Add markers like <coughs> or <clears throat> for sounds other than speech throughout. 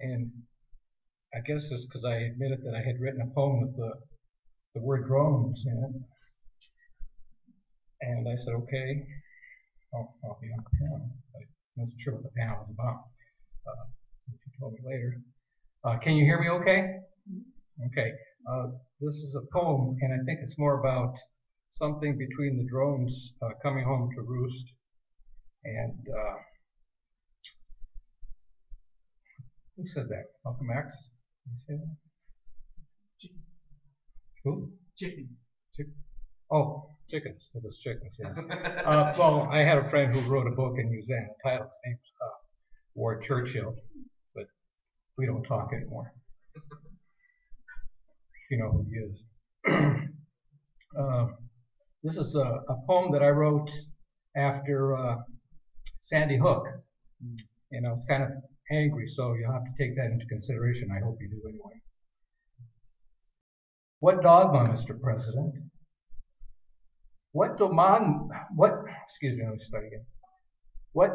And I guess it's because I admitted that I had written a poem with the, the word drones in it. And I said, okay, I'll, I'll be on the panel. I wasn't sure what the panel was about. Uh, you told me later. Uh, can you hear me okay? Okay. Uh, this is a poem, and I think it's more about something between the drones uh, coming home to roost and uh, who said that? Malcolm X? Did you say that? Who? Chicken. Chick- oh, chickens. It was chickens, yes. uh, well, I had a friend who wrote a book and used that title. His name's uh, Ward Churchill, but we don't talk anymore. You know who he is. <clears throat> uh, this is a, a, poem that I wrote after uh, Sandy Hook. You know, it's kind of angry, so you'll have to take that into consideration. I hope you do anyway. What dogma, Mr. President? What demand, what, excuse me, let me start again. What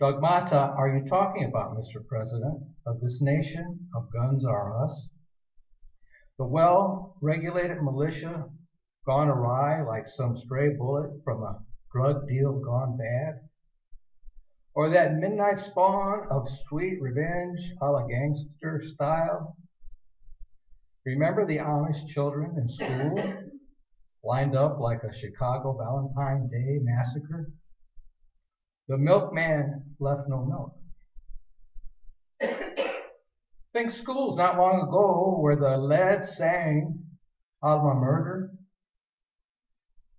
dogmata are you talking about, Mr. President, of this nation of guns are us? The well-regulated militia gone awry like some stray bullet from a drug deal gone bad? Or that midnight spawn of sweet revenge a la gangster style? Remember the Amish children in school <coughs> lined up like a Chicago Valentine Day massacre? The milkman left no milk. <coughs> Think schools not long ago where the lead sang Alma murder.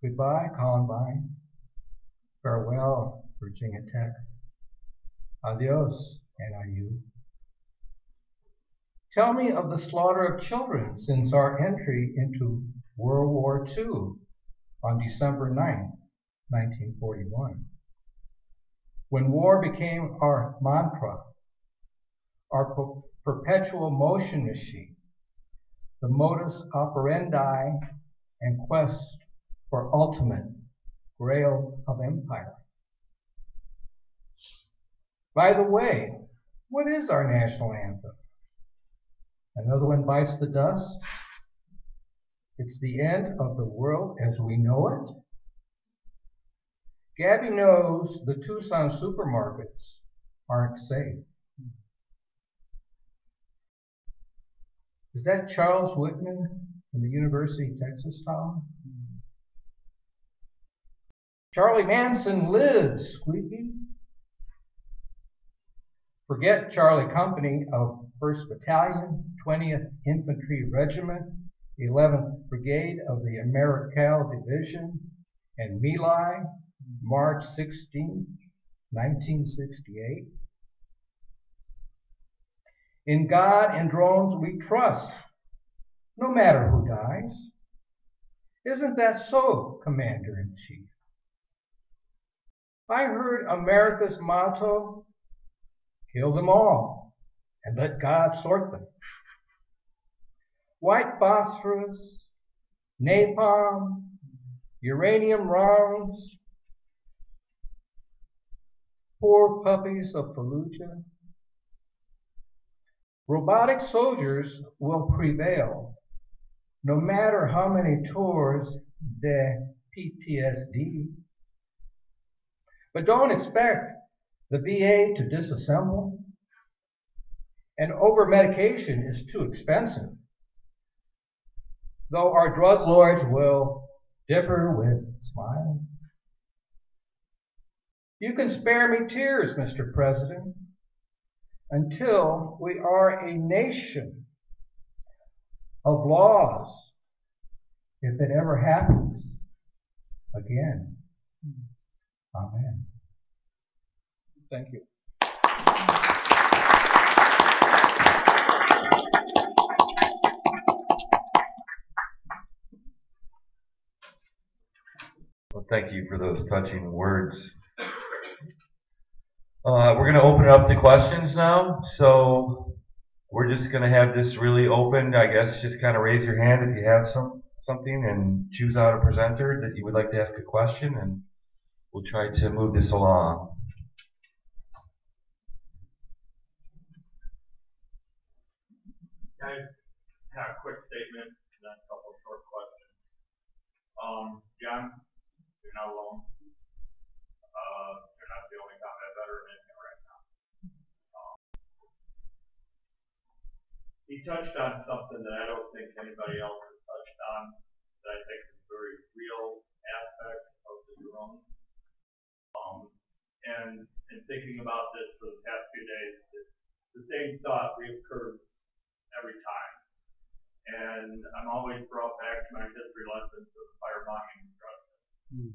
Goodbye, Columbine. Farewell, Virginia Tech. Adios, NIU. Tell me of the slaughter of children since our entry into World War II on December 9, 1941. When war became our mantra, our perpetual motion machine, the modus operandi and quest for ultimate grail of empire. By the way, what is our national anthem? Another one bites the dust. It's the end of the world as we know it. Gabby knows the Tucson supermarkets aren't safe. Is that Charles Whitman from the University of Texas, Tom? Charlie Manson lives, Squeaky. Forget Charlie Company of 1st Battalion, 20th Infantry Regiment, 11th Brigade of the Americal Division, and My Lai, March 16, 1968. In God and drones we trust, no matter who dies. Isn't that so, Commander in Chief? I heard America's motto kill them all and let God sort them. White phosphorus, napalm, uranium rounds, poor puppies of Fallujah. Robotic soldiers will prevail no matter how many tours the PTSD. But don't expect the VA to disassemble. And over medication is too expensive. Though our drug lords will differ with smiles. You can spare me tears, Mr. President, until we are a nation of laws, if it ever happens again. Amen. Thank you. Well, thank you for those touching words. Uh, we're going to open it up to questions now. So we're just going to have this really open. I guess just kind of raise your hand if you have some something and choose out a presenter that you would like to ask a question, and we'll try to move this along. I have a quick statement and then a couple of short questions. Um, John, you're not alone. Uh, you're not the only combat veteran in right now. Um, He touched on something that I don't think anybody else has touched on, that I think is a very real aspect of the drone. Um, and in thinking about this for the past few days, the same thought reoccurs every time. And I'm always brought back to my history lessons of firebombing in Dresden. Hmm.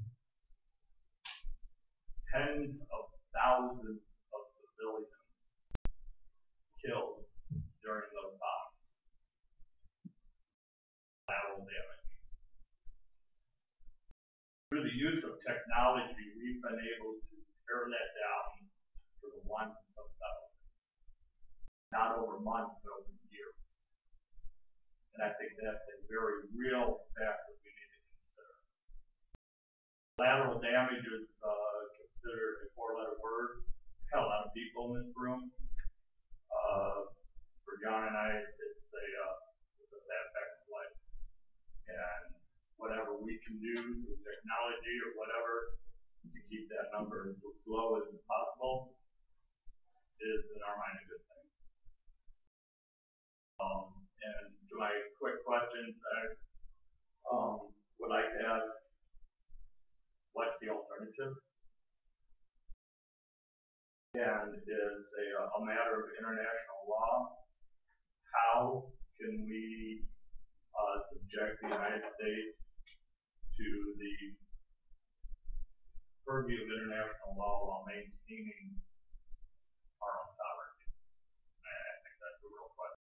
Tens of thousands of civilians killed during those bombs. Collateral damage. Through the use of technology, we've been able to tear that down to the ones of thousands. Not over months, but over years. And I think that's a very real fact that we need to consider. Lateral damage is, uh, considered a four-letter word. Hell, a lot of people in this room. Uh, for John and I, it's a, uh, it's a sad fact of life. And whatever we can do through technology or whatever to keep that number as low as possible is in our mind a good thing. Um, and to my quick questions, I, um, would like to ask, alternative? And is a, a matter of international law, how can we, uh, subject the United States to the purview of international law while maintaining our own sovereignty? I think that's a real question.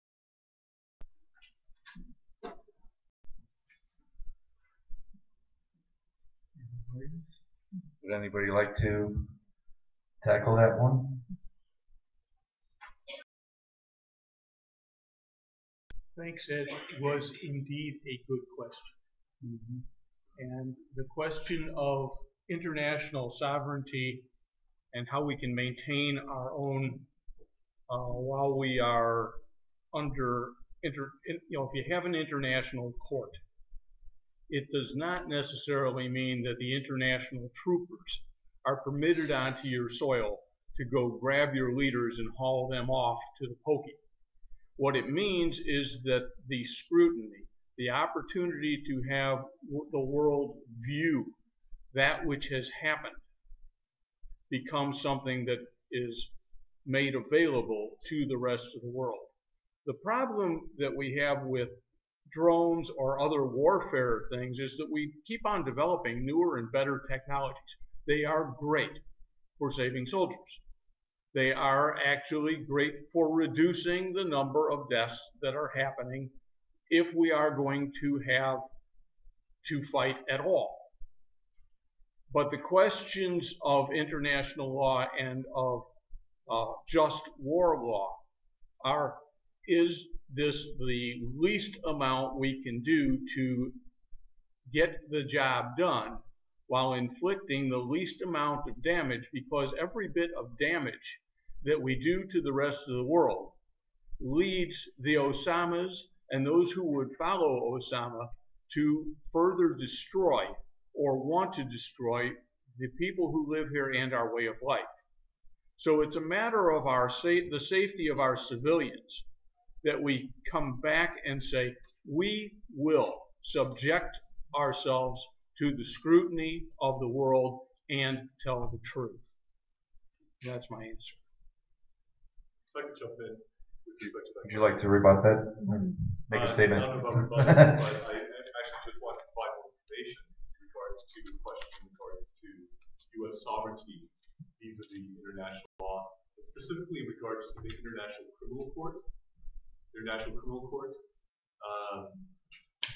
Would anybody like to tackle that one? Thanks, Ed. It was indeed a good question. And the question of international sovereignty and how we can maintain our own uh, while we are under, inter, in- you know, if you have an international court, it does not necessarily mean that the international troopers are permitted onto your soil to go grab your leaders and haul them off to the pokey. What it means is that the scrutiny, the opportunity to have the world view that which has happened becomes something that is made available to the rest of the world. The problem that we have with drones or other warfare things is that we keep on developing newer and better technologies. They are great for saving soldiers. They are actually great for reducing the number of deaths that are happening if we are going to have to fight at all. But the questions of international law and of uh, just war law are is this the least amount we can do to get the job done while inflicting the least amount of damage because every bit of damage that we do to the rest of the world leads the Osamas and those who would follow Osama to further destroy or want to destroy the people who live here and our way of life. So it's a matter of our sa- the safety of our civilians that we come back and say we will subject ourselves to the scrutiny of the world and tell the truth. That's my answer. If I could jump in with respect to. Would you like to rebut that? Make a Uh, statement. Not about rebuttal, but I I <laughs> actually just want to provide more information in regards to the question in regards to U.S. sovereignty vis-a-vis international law, specifically in regards to the International Criminal Court. International Criminal Court. Um,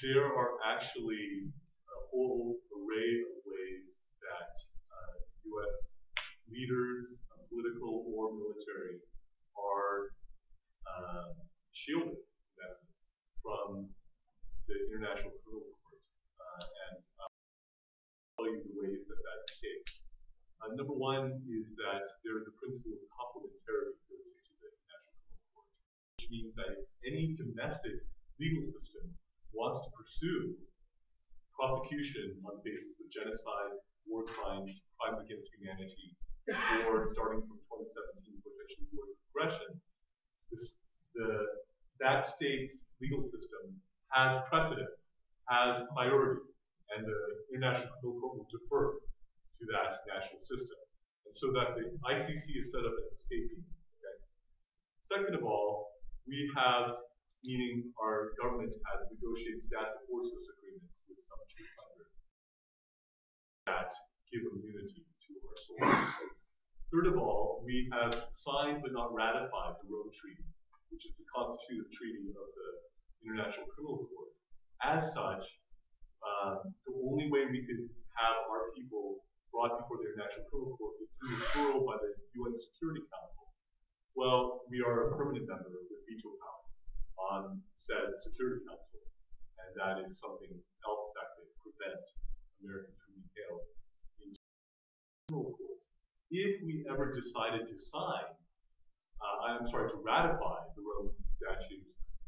there are actually a whole array of ways that uh, U.S. leaders, uh, political or military, are uh, shielded from the International Criminal Court. Uh, and uh, I'll tell you the ways that case. Uh, number one is that there is a principle of complementarity built into the International Criminal Court, which means that if any domestic legal system wants to pursue prosecution on the basis of genocide, war crimes, crimes against humanity, or starting from 2017, potentially war aggression, this, the, that state's legal system has precedent, has priority, and the International Criminal Court will defer to that national system. And so that the ICC is set up as a safety okay? Second of all, we have, meaning our government has negotiated status forces agreements with some 200 that give immunity to our soldiers. Third of all, we have signed but not ratified the Rome Treaty, which is the constitutive treaty of the International Criminal Court. As such, uh, the only way we could have our people brought before the International Criminal Court is through referral by the UN Security Council. Well, we are a permanent member veto power on said Security Council, and that is something else that could prevent Americans from being in criminal court. If we ever decided to sign, uh, I'm sorry, to ratify the Rome Statute,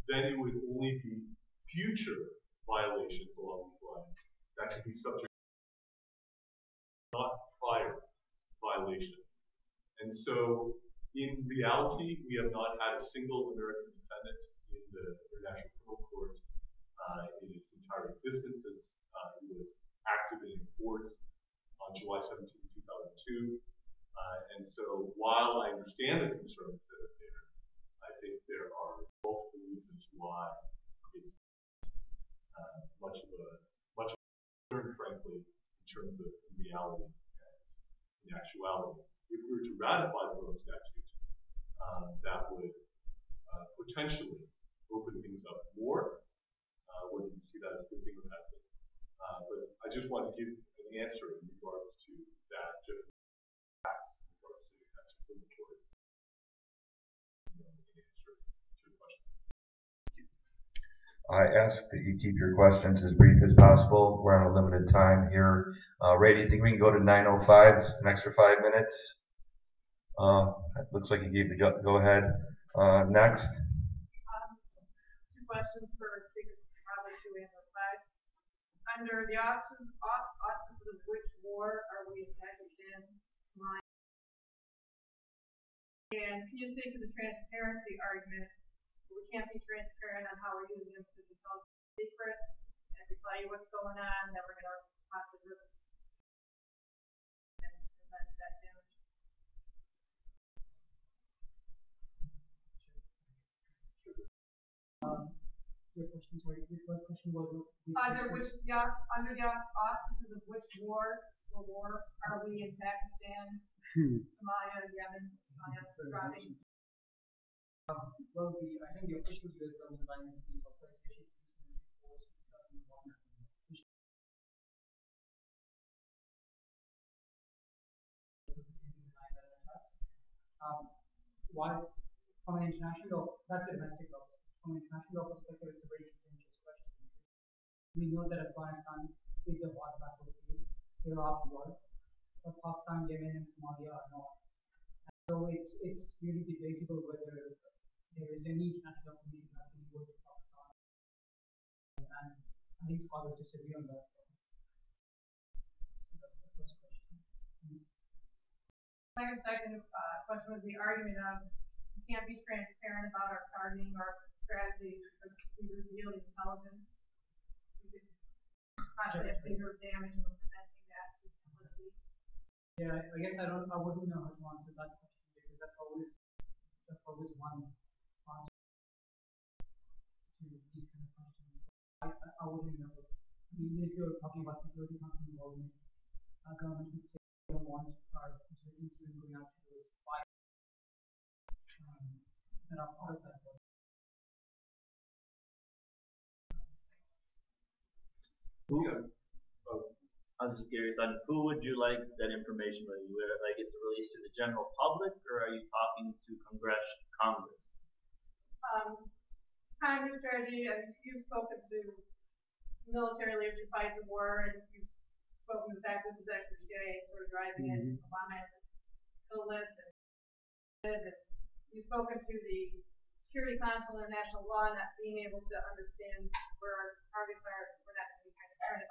then it would only be future violations along these lines that could be subject, not prior violation. And so, in reality, we have not had a single American defendant in the International Criminal Court uh, in its entire existence since uh, it was active and in force on July 17, 2002. Uh, and so, while I understand the concerns that are there, I think there are multiple reasons why it's uh, much of a much of concern, frankly, in terms of reality and in actuality. If we were to ratify the Rome Statute, um, that would uh, potentially open things up more. Uh, whether you see that as a good thing or bad thing. Uh, but I just want to give an answer in regards to that, just in regards to that question. I ask that you keep your questions as brief as possible. We're on a limited time here. Uh, Rey, do you think we can go to nine oh five, an extra five minutes? It looks like you gave the go, go ahead. Uh, next, Um, two questions for speakers, probably two and five. Under the auspices, au- auspices of which war are we in Pakistan? And can you speak to the transparency argument? We can't be transparent on how we're using them because it's all secret. And if we tell you what's going on, then we're gonna possibly risk. And and that's that damage. Um, your question, sorry, one question was. Under which, yeah, under the auspices of which wars or war are we in Pakistan, Hmm. Somalia, Yemen, Somalia, Iraq? Um, well, the, I think the official US government line is the authorization to force two thousand one. Um, while from an international law, that's a domestic law. International law perspective, it's a very contentious question. We know that Afghanistan is a war battlefield. Iraq was, but Pakistan, Yemen, and Somalia are not. So it's it's really debatable whether there is any international community that can go to Pakistan. And I think scholars disagree on that. Second, second, uh, question was the argument of we can't be transparent about our targeting or strategy because we intelligence. We could bigger damage and preventing that to completely. Yeah, I I guess I don't, I wouldn't know how to answer that question because that's always, that's always one answer to these kind of questions. I, I, I wouldn't know. Even if you're talking about security council involvement, uh, government would say they don't want our to be going out to those five um, that are part of that. Body. Yeah. I'm just curious on who would you like that information with? You would like it to release to the general public, or are you talking to Congress, Congress? Um, Congress strategy, uh, you've spoken to military leaders who fight the war, and you've spoken to the fact this is actually the CIA sort of driving it, Obama has a kill list, and, and you've spoken to the Security Council, and international law, not being able to understand where our targets